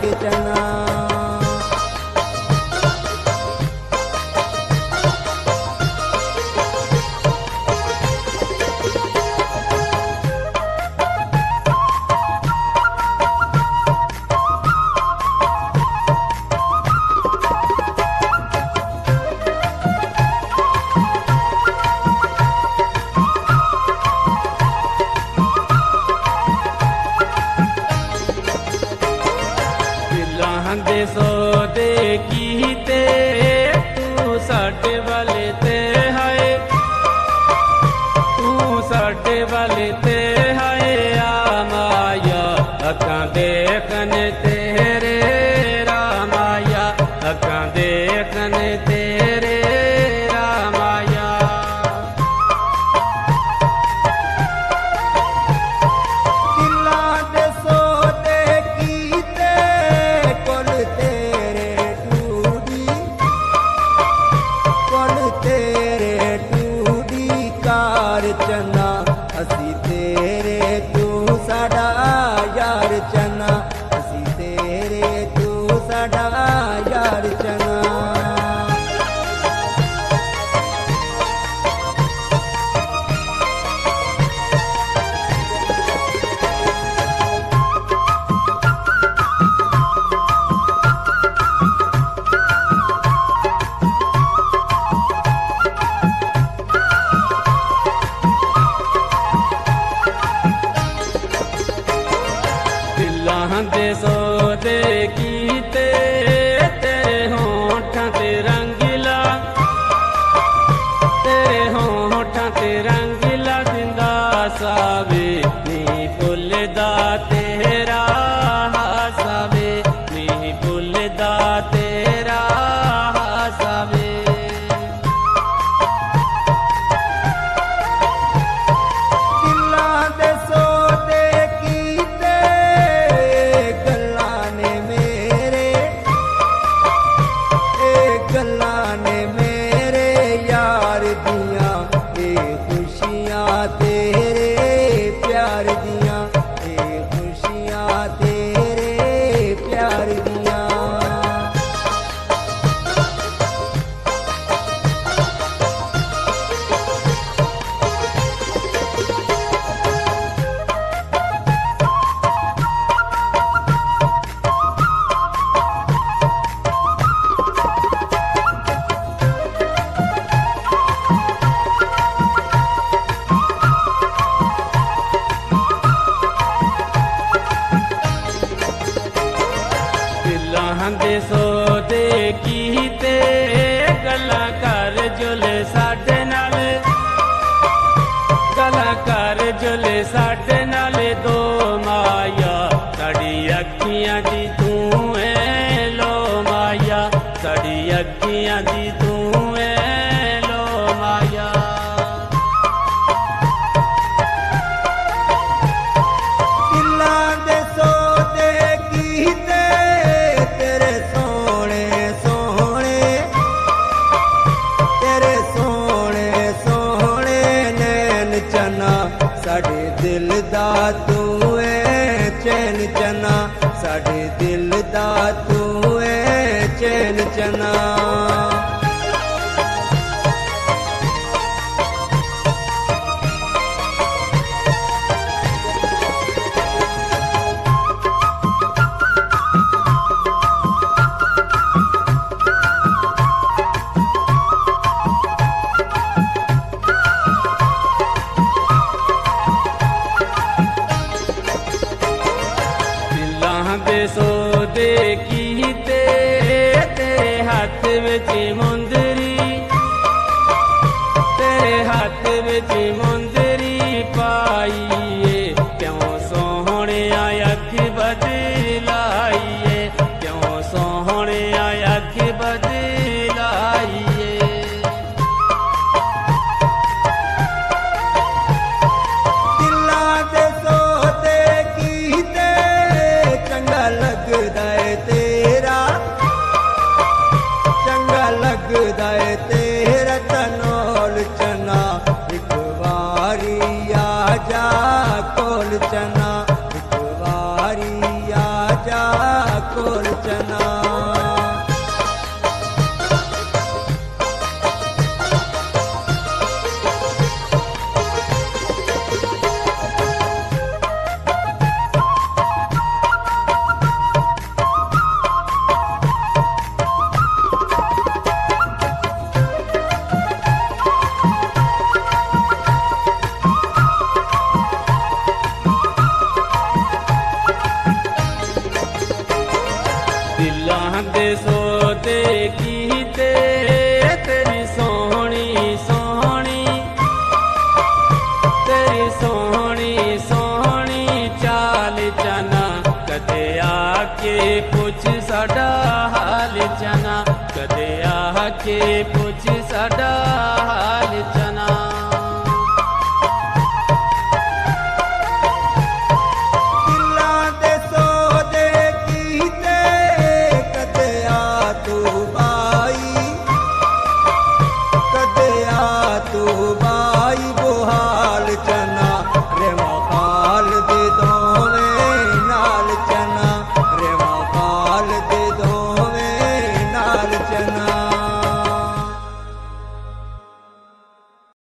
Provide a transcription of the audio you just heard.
के चना ਸੋਦੇ ਕੀਤੇ ਤੂੰ ਸਾਡੇ ਵਾਲੇ ਤੇ ਹਾਏ ਤੂੰ ਸਾਡੇ ਵਾਲੇ ਤੇ ਹਾਏ ਆ ਮਾਇਆ ਅੱਖਾਂ ਦੇਖਣ bater. ते रंगीला दिंदा सावे ਸੜੀ ਅੱਖੀਆਂ ਦੀ ਤੂੰ बेल चना। सो देखी तेरे हाथ में मुंदरी तेरे हाथ में जी मुंदरी। ਸੋਹਣੀ ਸੋਹਣੀ ਚਾਲ ਚਨਾ ਕਦੇ ਆ ਕੇ ਪੁੱਛ ਸਾਡਾ ਹਾਲ ਚਨਾ ਕਦੇ ਆ ਕੇ ਪੁੱਛ ਸਾਡਾ ਹਾਲ ਚਨਾ